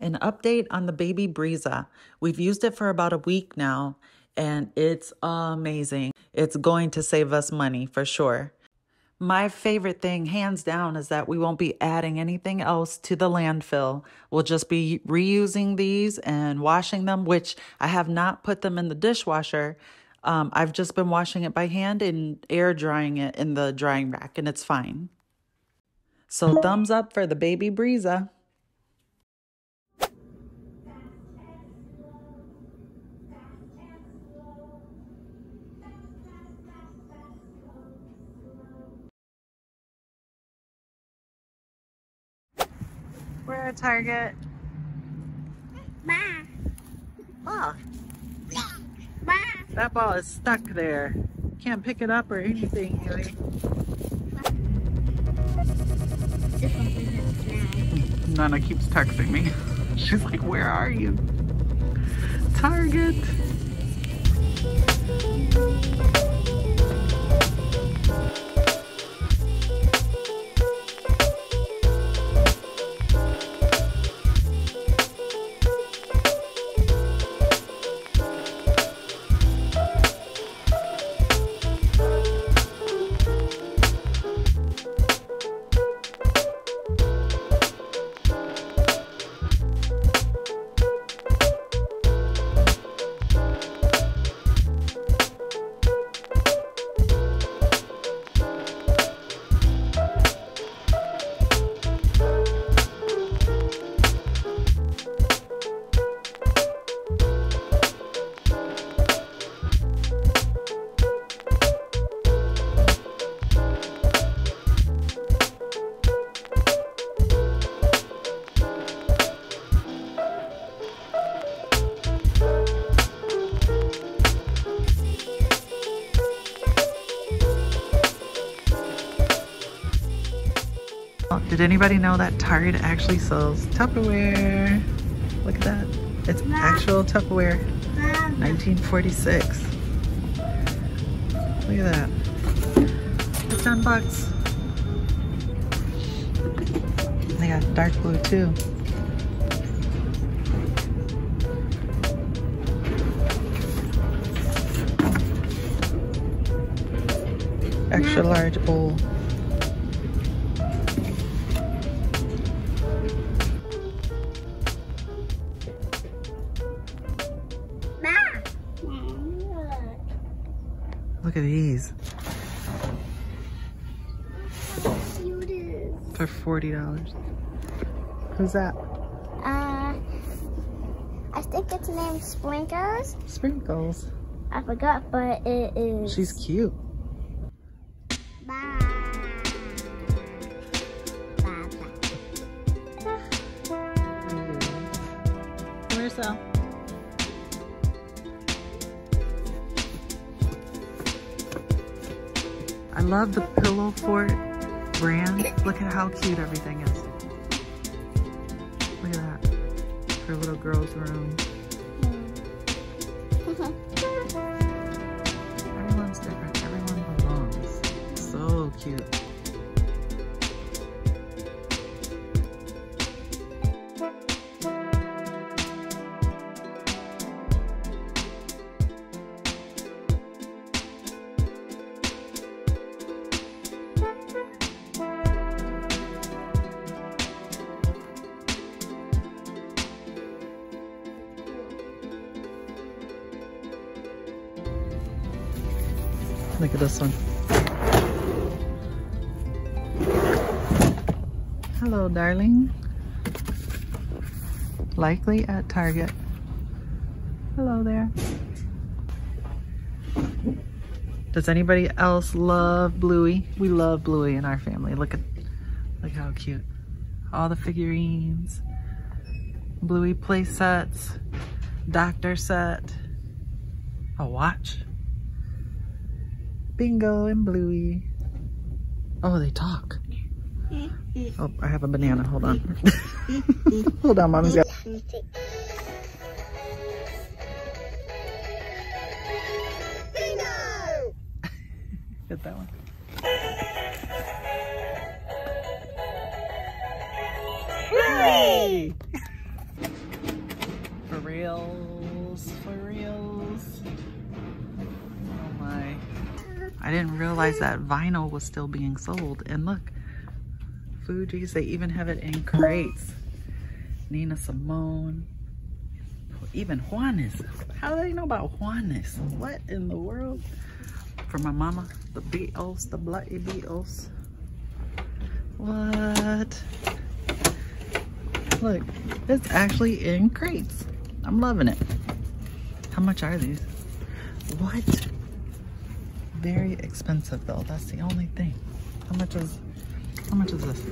An update on the Baby Brezza. We've used it for about a week now and it's amazing. It's going to save us money for sure. My favorite thing, hands down, is that we won't be adding anything else to the landfill. We'll just be reusing these and washing them, which I have not put them in the dishwasher. Um, I've just been washing it by hand and air drying it in the drying rack, and it's fine. So, thumbs up for the baby Brezza. We're at Target. Ma. Oh, Ma. that ball is stuck there. Can't pick it up or anything, Haley. Nana keeps texting me. She's like, where are you? Target. Did anybody know that Target actually sells Tupperware? Look at that. It's actual Tupperware. 1946. Look at that. It's 10 bucks. They got dark blue too. Extra large bowl. Look at these. Cute is. For $40. Who's that? Uh, I think it's named Sprinkles. Sprinkles. I forgot, but it is. She's cute. Bye. Bye. Where's love the Pillow Fort brand. Look at how cute everything is. Look at that. A little girl's room. Mm-hmm. Look at this one. Hello, darling. Likely at Target. Hello there. Does anybody else love Bluey? We love Bluey in our family. Look at look how cute. All the figurines. Bluey play sets. Doctor set. A watch. Bingo and Bluey. Oh, they talk. Oh, I have a banana. Hold on. Hold on, Mommy's got. Bingo! Get that one. Hooray! reals, I didn't realize that vinyl was still being sold. And look, Fugees, they even have it in crates. Nina Simone, even Juanes. How do they know about Juanes? What in the world? For my mama, the Beatles, the Bloody Beatles. What? Look, it's actually in crates. I'm loving it. How much are these? What? Very expensive though. That's the only thing. How much is, how much is this?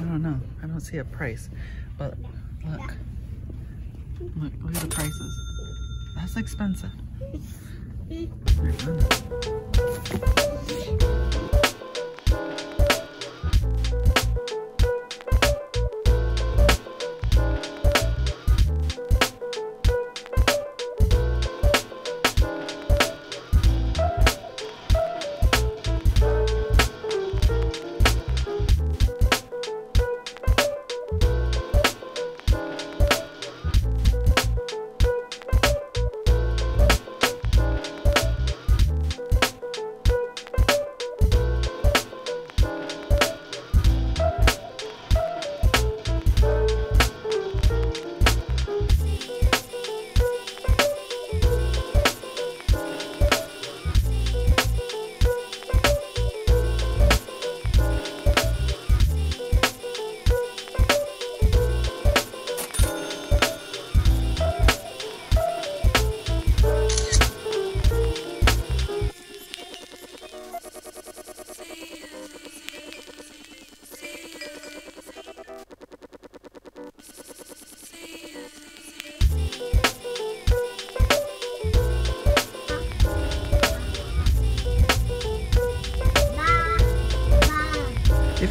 I don't know. I don't see a price. But look. Look, look at the prices. That's expensive.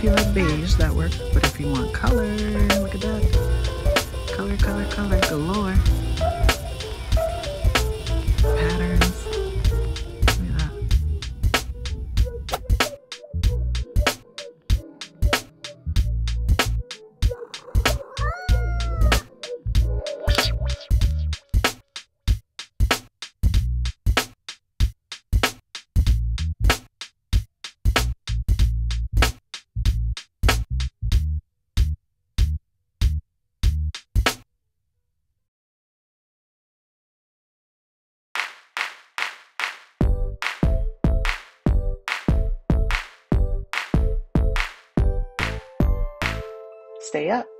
If you like beige, that works. But if you want color, look at that. Color, color, color galore. Stay up.